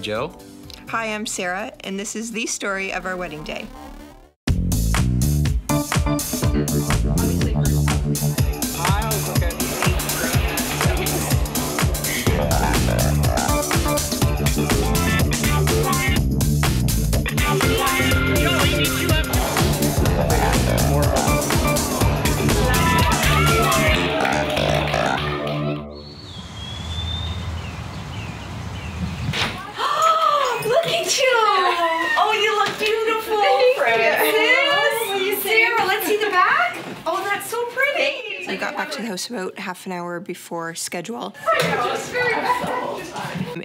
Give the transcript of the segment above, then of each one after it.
Joe. Hi, I'm Sarah, and this is the story of our wedding day. We got back to the house about half an hour before schedule.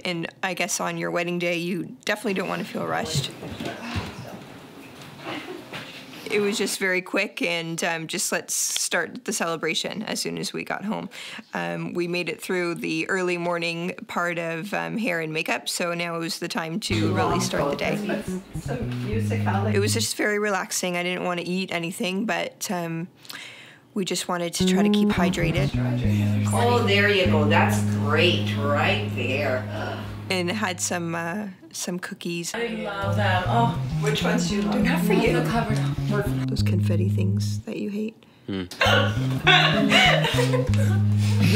And I guess on your wedding day, you definitely don't want to feel rushed. It was just very quick and um, just let's start the celebration as soon as we got home. Um, we made it through the early morning part of um, hair and makeup, so now it was the time to really start the day. It was just very relaxing. I didn't want to eat anything, but um, we just wanted to try to keep hydrated. Oh, there you go. That's great, right there. and had some uh, some cookies. I love them. Oh, Which ones do you love? Not for you. covered. Those confetti things that you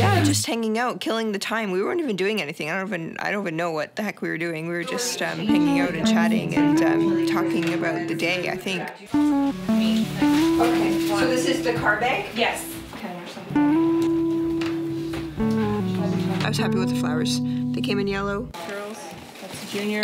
yeah, just hanging out, killing the time. We weren't even doing anything. I don't even I don't even know what the heck we were doing. We were just um, hanging out and chatting and um, talking about the day. I think. Okay, so this is the car bag? Yes. I was happy with the flowers. They came in yellow. Girls, that's Junior.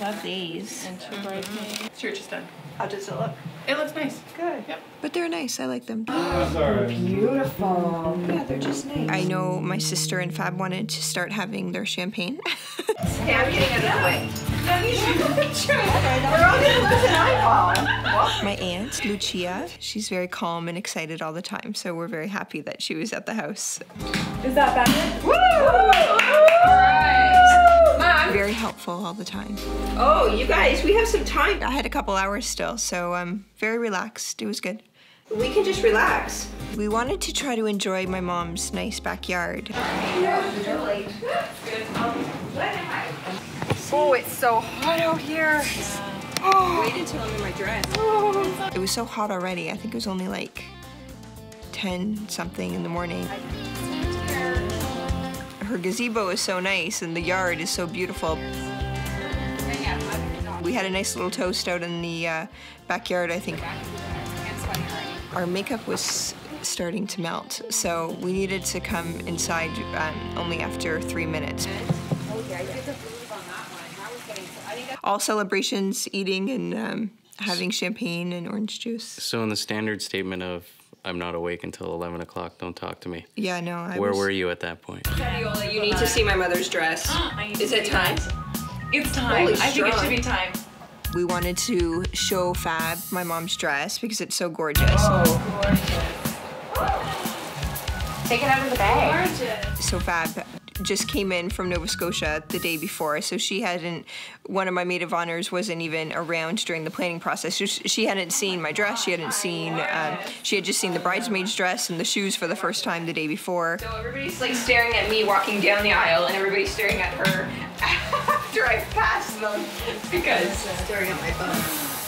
Love these. And two bridesmaids. Church is done. How does it look? It looks nice. Good. Yep. But they're nice. I like them. Beautiful. Yeah, they're just nice. I know my sister and Fab wanted to start having their champagne. Okay, I'm getting out of the way. We're all gonna lose an eyeball. My aunt, Lucia, she's very calm and excited all the time, so we're very happy that she was at the house. Is that better? Mom. Very helpful all the time. Oh, you guys, we have some time. I had a couple hours still, so um, very relaxed. It was good. We can just relax. We wanted to try to enjoy my mom's nice backyard. Oh, it's so hot out here. Wait until I'm in my dress. It was so hot already. I think it was only like 10 something in the morning. Her gazebo is so nice and the yard is so beautiful. We had a nice little toast out in the uh, backyard, I think. Our makeup was starting to melt, so we needed to come inside um, only after three minutes. All celebrations, eating and um, having champagne and orange juice. So in the standard statement of I'm not awake until 11 o'clock, don't talk to me. Yeah, no, I Where was, were you at that point? Fabiola, you need to see my mother's dress. Is it time? It's time. Holy I think it should be time. We wanted to show Fab my mom's dress because it's so gorgeous. Oh, Take it out of the bag. So Fab just came in from Nova Scotia the day before, so she hadn't. One of my maid of honors wasn't even around during the planning process. So she she hadn't seen my dress. She hadn't seen. Um, she had just seen the bridesmaid's dress and the shoes for the first time the day before. So everybody's like staring at me walking down the aisle, and everybody's staring at her after I pass them because staring at my bum.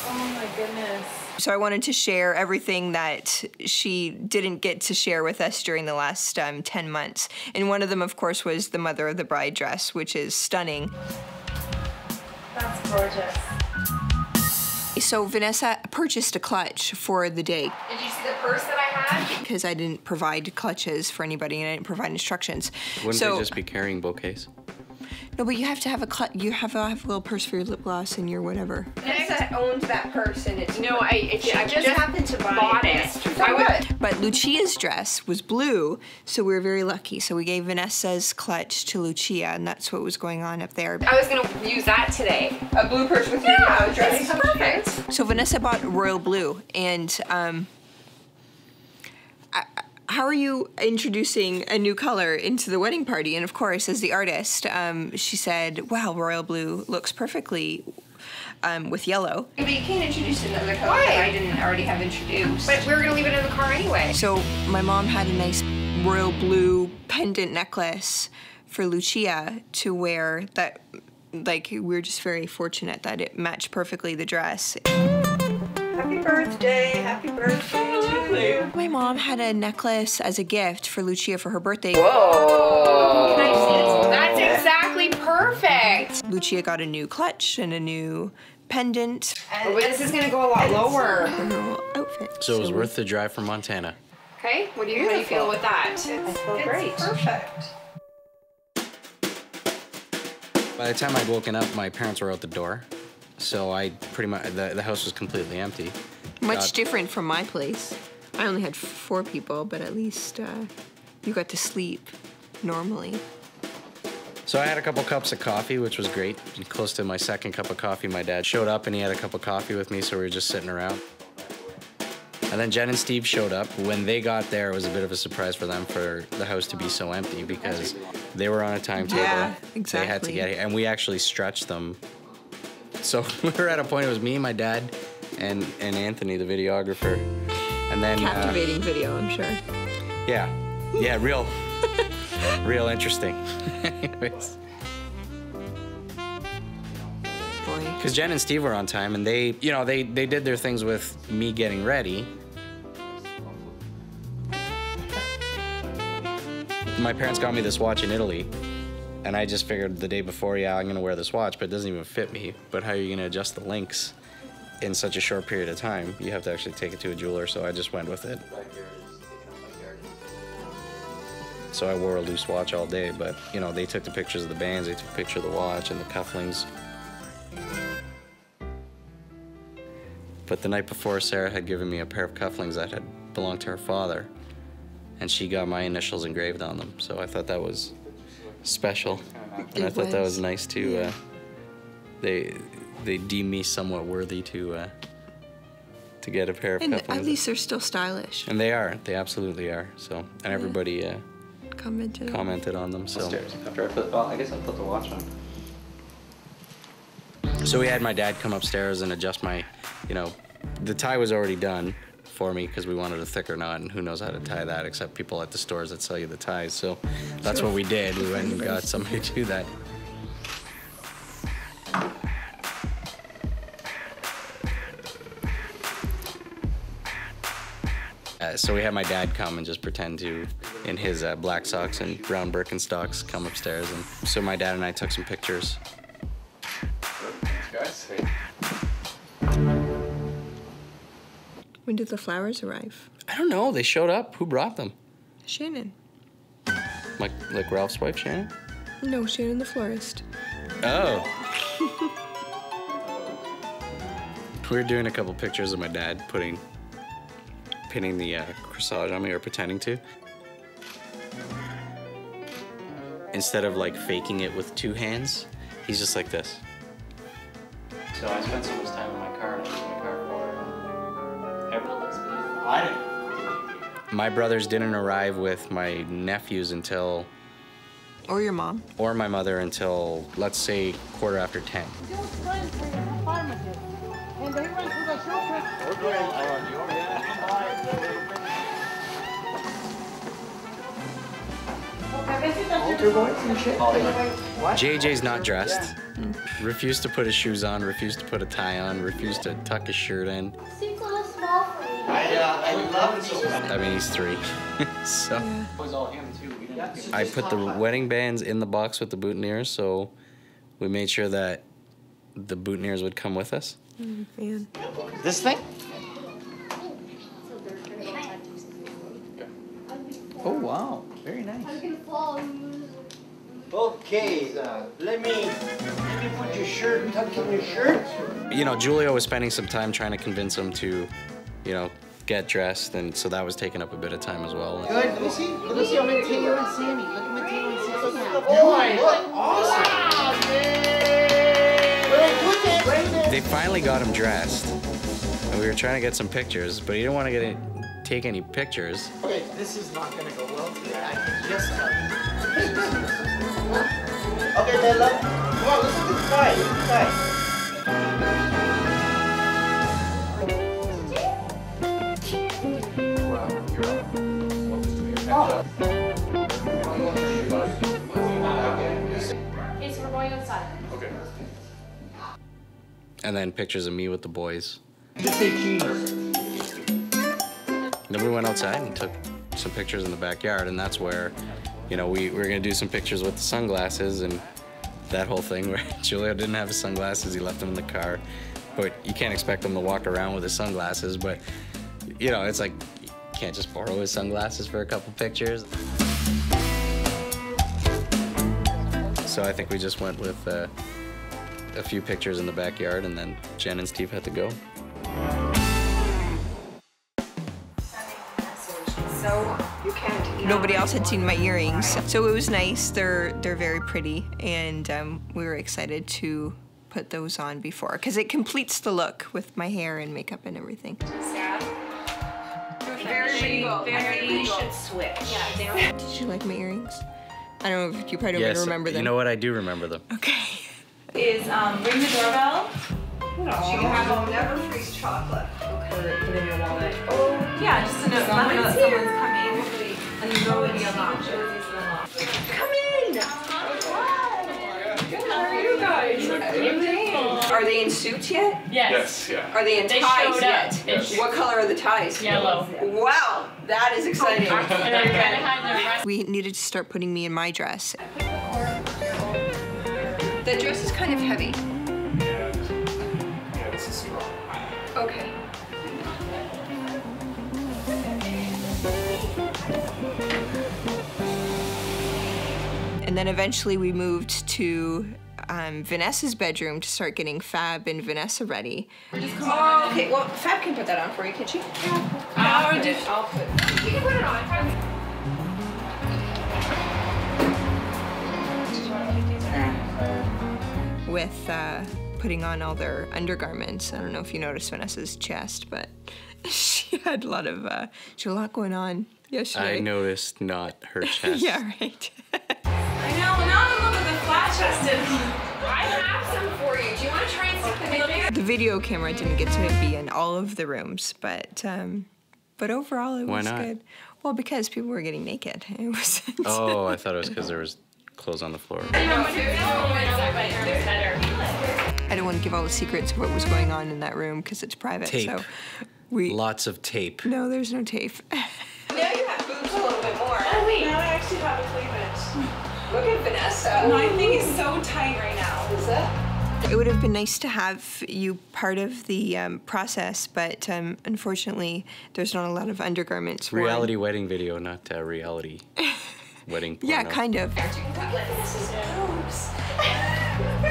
Oh my goodness. So I wanted to share everything that she didn't get to share with us during the last um, 10 months. And one of them, of course, was the mother of the bride dress, which is stunning. That's gorgeous. So Vanessa purchased a clutch for the day Did you see the purse that I had? because I didn't provide clutches for anybody and I didn't provide instructions. Wouldn't so they just be carrying bouquets? No, but you have to have a clutch. You have to have a little purse for your lip gloss and your whatever. Vanessa owns that purse, and it's No, I, it, I just, happened to buy bought it. it. I would. But Lucia's dress was blue, so we were very lucky. So we gave Vanessa's clutch to Lucia, and that's what was going on up there. I was gonna use that today. a blue purse with your Yeah, dress. it's perfect. So Vanessa bought royal blue, and um, I- how are you introducing a new color into the wedding party? And of course, as the artist, um, she said, "Wow, royal blue looks perfectly um, with yellow." But you can't introduce another color Why? that I didn't already have introduced. But we were gonna leave it in the car anyway. So my mom had a nice royal blue pendant necklace for Lucia to wear that like we were just very fortunate that it matched perfectly the dress. Happy birthday. Happy birthday to you. My mom had a necklace as a gift for Lucia for her birthday. Whoa. That's exactly perfect. Lucia got a new clutch and a new pendant. But this is gonna go a lot lower. Outfit. So it was worth the drive from Montana. Okay, what do you, how do you feel with that? I feel It's great. perfect. By the time I'd woken up, my parents were out the door. So I pretty much, the, the house was completely empty. Much different from my place. I only had four people, but at least uh, you got to sleep normally. So I had a couple cups of coffee, which was great. And close to my second cup of coffee, my dad showed up and he had a cup of coffee with me, so we were just sitting around. And then Jen and Steve showed up. When they got there, it was a bit of a surprise for them for the house to be so empty because they were on a timetable. Yeah, exactly. They had to get here, and we actually stretched them. So we were at a point. It was me, my dad, and and Anthony, the videographer. And then uh, Captivating video, I'm sure. yeah, yeah, real, real interesting. Anyways. Because Jen and Steve were on time, and they, you know, they they did their things with me getting ready. My parents got me this watch in Italy, and I just figured the day before, yeah, I'm gonna wear this watch, but it doesn't even fit me. But how are you gonna adjust the links in such a short period of time? You have to actually take it to a jeweler, so I just went with it. So I wore a loose watch all day, but you know, they took the pictures of the bands, they took a picture of the watch and the cufflinks. But the night before, Sarah had given me a pair of cufflinks that had belonged to her father, and she got my initials engraved on them. So I thought that was special, and I It thought that was. was nice too. Uh, they they deem me somewhat worthy to uh, to get a pair of And at least they're still stylish. and they are. They absolutely are. So, and everybody uh, Commented. on- commented on them. So. Upstairs. After I put, well, I guess I put the watch on. So we had my dad come upstairs and adjust my, you know, the tie was already done for me because we wanted a thicker knot, and who knows how to tie that except people at the stores that sell you the ties. So that's what we did. We went and got somebody to do that. Uh, so we had my dad come and just pretend to, in his uh, black socks and brown Birkenstocks, come upstairs. And so my dad and I took some pictures. When did the flowers arrive? I don't know. They showed up. Who brought them? Shannon. Like like Ralph's wife, Shannon? No, Shannon the florist. Oh. we were doing a couple pictures of my dad putting pinning the uh, corsage on me or pretending to. Instead of like faking it with two hands, he's just like this. So I spent so much My brothers didn't arrive with my nephews until, Or your mom. or my mother until, let's say, quarter after 10. And they went to the shopping. JJ's not dressed. Mm. Refused to put his shoes on, refused to put a tie on, refused to tuck his shirt in. For me. I mean, he's three. so It was all him too. I put the wedding bands in the box with the boutonnieres, so we made sure that the boutonnieres would come with us. Man. This thing? Oh wow, very nice. Okay, uh, let me let me put your shirt, tuck in your shirt. You know, Julio was spending some time trying to convince him to, you know, get dressed, and so that was taking up a bit of time as well. Good. Let me see. Let me see. Look at Mateo and Sammy. Look at Mateo and Sammy. Boy, look awesome. Very good. They finally got him dressed, and we were trying to get some pictures, but he didn't want to get it, take any pictures. Okay, this is not gonna go well today. I can just tell you. okay, Bella. Come on, let's look inside. Look inside. Okay, so we're going outside. Okay. and then pictures of me with the boys. Just say cheese. Then we went outside and took some pictures in the backyard, and that's where, you know, we, we were gonna do some pictures with the sunglasses and that whole thing where Julio didn't have his sunglasses, he left them in the car. But you can't expect him to walk around with his sunglasses, but you know, it's like you can't just borrow his sunglasses for a couple pictures. So I think we just went with uh, a few pictures in the backyard, and then Jen and Steve had to go. So. Nobody else had seen my earrings, so it was nice. They're they're very pretty, and um, we were excited to put those on before because it completes the look with my hair and makeup and everything. Very regal. Very We regal. should switch. Yeah. Did you like my earrings? I don't know if you probably don't yes, even remember them. you know what? I do remember them. Okay. Is um, ring the doorbell. You have a never freeze chocolate. Put it in your wallet. Oh, yeah, just to know, let me know that someone's coming. And then go in the unlock. Come in. How are you guys? Are they in suits yet? Yes, yeah. Are they in They ties showed up. yet? They sh- what color are the ties? Yellow. Wow, that is exciting. And they're gonna have the rest. we needed to start putting me in my dress. The dress is kind of heavy. Yeah, this is strong. Okay. And then eventually we moved to um, Vanessa's bedroom to start getting Fab and Vanessa ready. Oh, okay. Well, Fab can put that on for you, can't she? I'll put it. I'll put it. You can put it on. With uh, putting on all their undergarments. I don't know if you noticed Vanessa's chest, but she had a lot of uh, she had a lot going on yesterday. I noticed not her chest. Yeah, right. I know, now I'm looking at the flat chested. I have some for you. Do you want to try and stick them in there? The video camera didn't get to be in all of the rooms, but um, but overall it Why was not? good. Well, because people were getting naked. It was. Oh, I thought it was because there was clothes on the floor. I don't want to give all the secrets of what was going on in that room because it's private. Tape. So we. Lots of tape. No, there's no tape. Now you have boobs a little bit more. Oh wait, now I actually have a cleavage. Look at Vanessa. My thing is so tight right now. Is it? It would have been nice to have you part of the um, process, but um, unfortunately, there's not a lot of undergarments. worn. Reality wedding video, not uh, reality wedding porno. Yeah, kind of.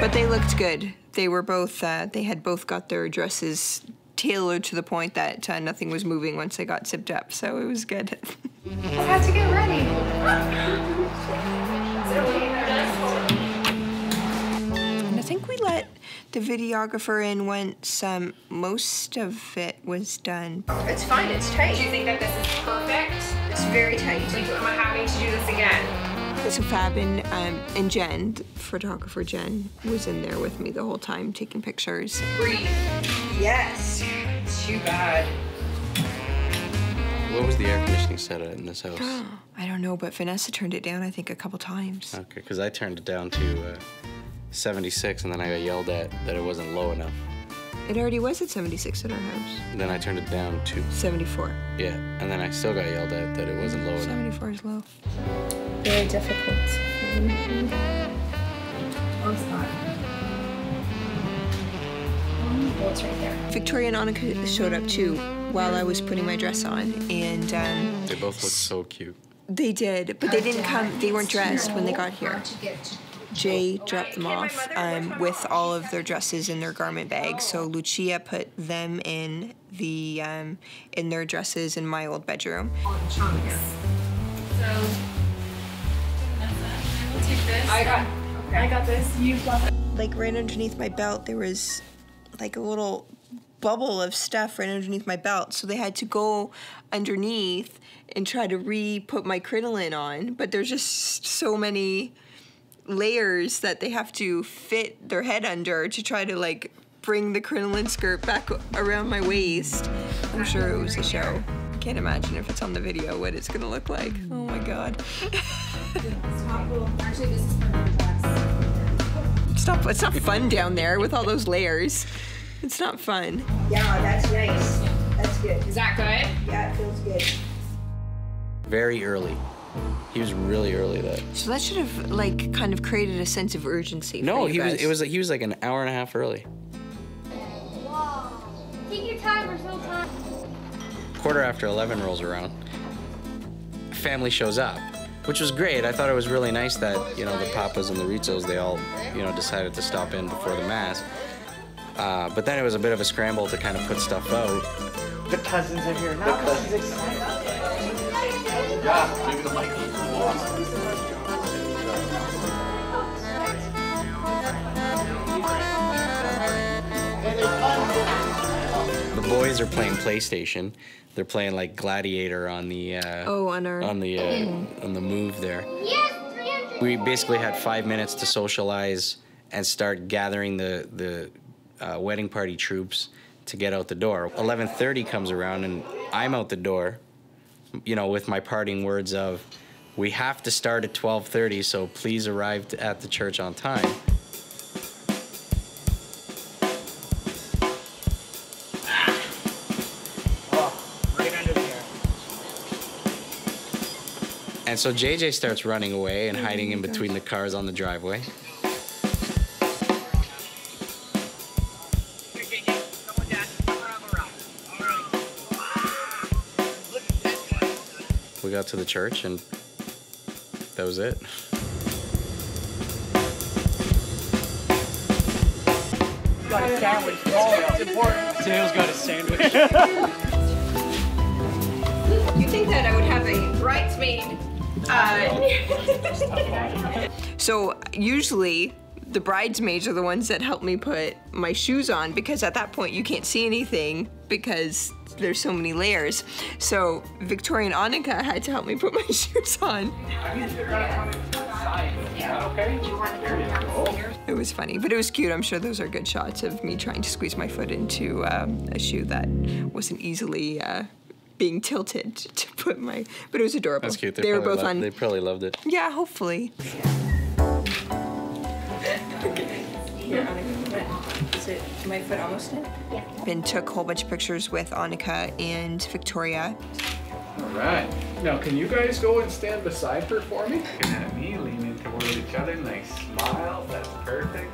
But they looked good. They were both. Uh, they had both got their dresses tailored to the point that uh, nothing was moving once they got zipped up. So it was good. I have to get ready. and I think we let the videographer in once um, most of it was done. It's fine. It's tight. Do you think that this is perfect? It's very tight. Like, am I having to do this again? So Fab and, um, and Jen, photographer Jen, was in there with me the whole time taking pictures. Breathe. Yes. Too bad. What was the air conditioning set at in this house? I don't know, but Vanessa turned it down, I think, a couple times. Okay, because I turned it down to uh, 76, and then I got yelled at that it wasn't low enough. It already was at 76 at our house. Then I turned it down to 74. yeah, and then I still got yelled at that it wasn't low enough. 74 is low. Very difficult. Oh, it's not. Oh, it's right there. Victoria and Annika showed up too while I was putting my dress on, and um, They both looked so cute. they did, but they didn't come. They weren't dressed when they got here. Jay dropped them off um, with all of their dresses in their garment bags. So Lucia put them in the um, in their dresses in my old bedroom. So, Vanessa, we'll take this. I got. I got this. You've got Like right underneath my belt, there was like a little bubble of stuff right underneath my belt. So they had to go underneath and try to re-put my crinoline on. But there's just so many layers that they have to fit their head under to try to like bring the crinoline skirt back around my waist. I'm sure it was a show. I can't imagine if it's on the video what it's gonna look like. Oh my god. Class. Stop, it's not fun down there with all those layers. It's not fun. Yeah, that's nice. That's good. Is that good? Yeah, it feels good. Very early. He was really early that. So that should have like kind of created a sense of urgency. No, you he was. guys. It was. He was like an hour and a half early. Wow. Take your time, we're still time. Quarter after eleven rolls around. Family shows up, which was great. I thought it was really nice that you know the papas and the Rizos they all you know decided to stop in before the mass. Uh, but then it was a bit of a scramble to kind of put stuff out. The cousins are here. Now. The cousins excited. The boys are playing PlayStation. They're playing like Gladiator on the uh, Oh, on our. on the uh, on the move there. Yes, We basically had five minutes to socialize and start gathering the the uh, wedding party troops to get out the door. 11:30 comes around and I'm out the door, you know, with my parting words of, "We have to start at 12:30, so please arrive at the church on time." And so JJ starts running away and hiding in between the cars on the driveway. We got to the church and that was it. Got a sandwich. Oh, it's important. Dale's got a sandwich. You think that I would have a bridesmaid? Uh, so usually the bridesmaids are the ones that help me put my shoes on because at that point you can't see anything because there's so many layers. So Victoria and Annika had to help me put my shoes on. It was funny, but it was cute. I'm sure those are good shots of me trying to squeeze my foot into um, a shoe that wasn't easily uh, being tilted to put my. But it was adorable. That's cute. They, were both loved- on. They probably loved it. Yeah, hopefully. Is it my foot almost in? Yeah. Ben took a whole bunch of pictures with Annika and Victoria. All right. Now, can you guys go and stand beside her for me? Looking at me, leaning toward each other, nice smile. That's perfect.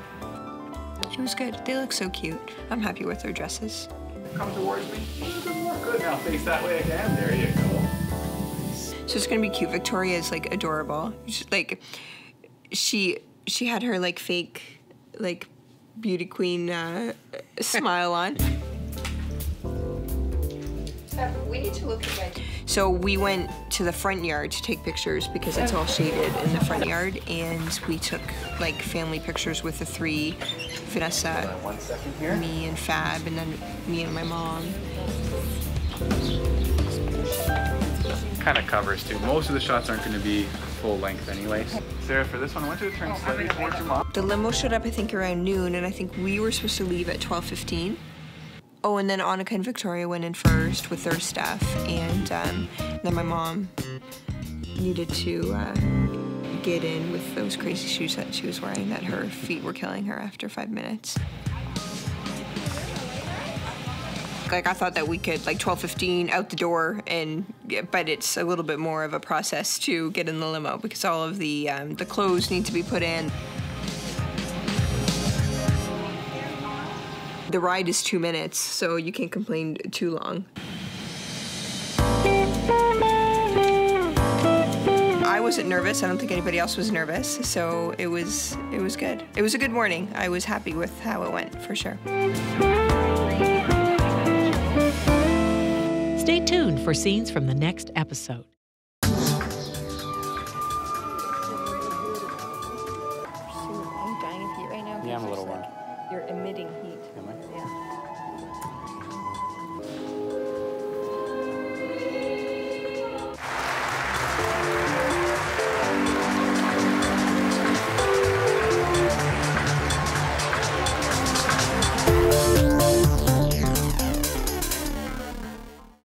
It was good. They look so cute. I'm happy with their dresses. Come towards me. A more. Good. Now face that way again. There you go. So it's gonna be cute. Victoria is like adorable. She's, like she she had her like fake like beauty queen uh, smile on. We need to look at. So we went to the front yard to take pictures because it's all shaded in the front yard, and we took like family pictures with the three, Vanessa, One second here. me, and Fab, and then me and my mom. Kind of covers too. Most of the shots aren't going to be full length anyways. Sarah, for this one, I want you to turn slightly towards your mom. The limo showed up, I think, around noon, and I think we were supposed to leave at 12:15. Oh, and then Annika and Victoria went in first with their stuff, and um, then my mom needed to uh, get in with those crazy shoes that she was wearing. That her feet were killing her after five minutes. Like I thought that we could like 12:15 out the door, and but it's a little bit more of a process to get in the limo because all of the um, the clothes need to be put in. The ride is two minutes, so you can't complain too long. I wasn't nervous. I don't think anybody else was nervous, so it was it was good. It was a good morning. I was happy with how it went for sure. Stay tuned for scenes from the next episode.